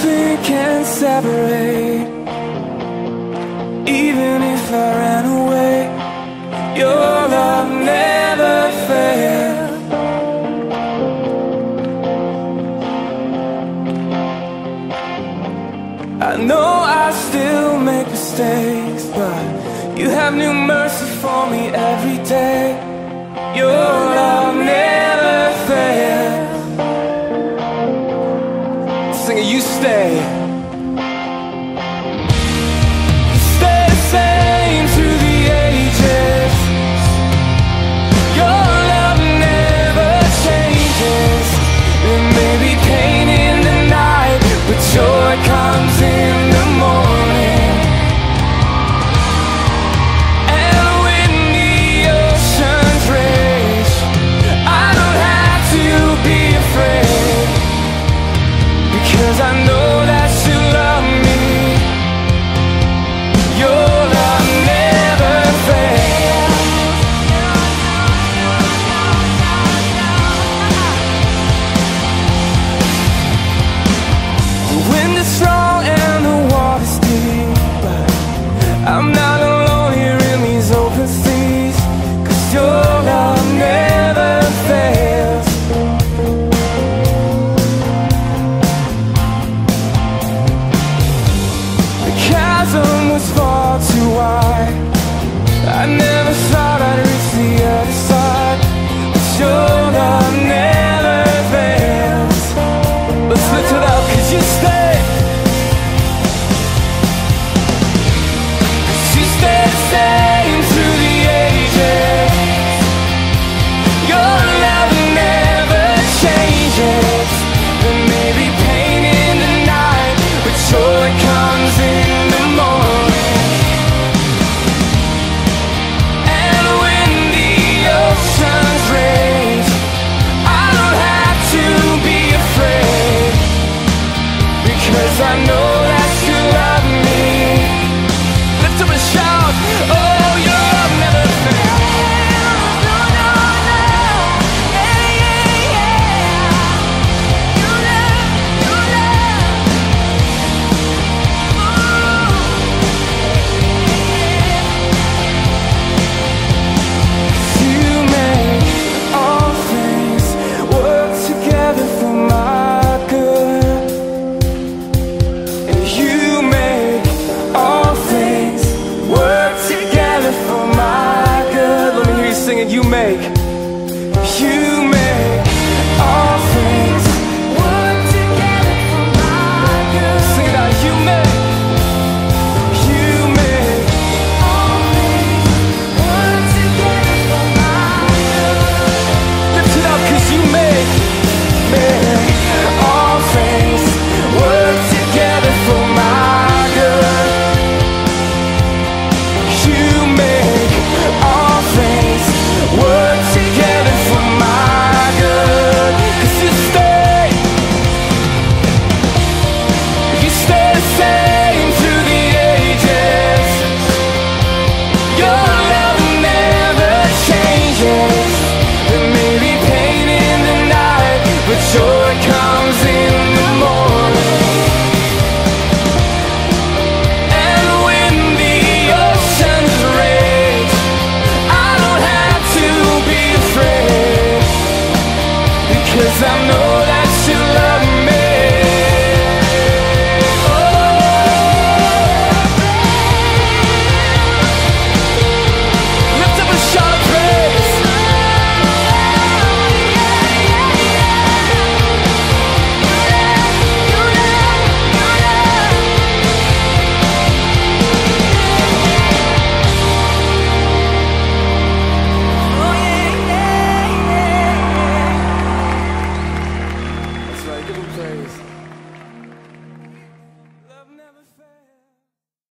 nothing can separate. Even if I ran away Your love never failed. I know I still make mistakes But you have new mercy for me every day. Your love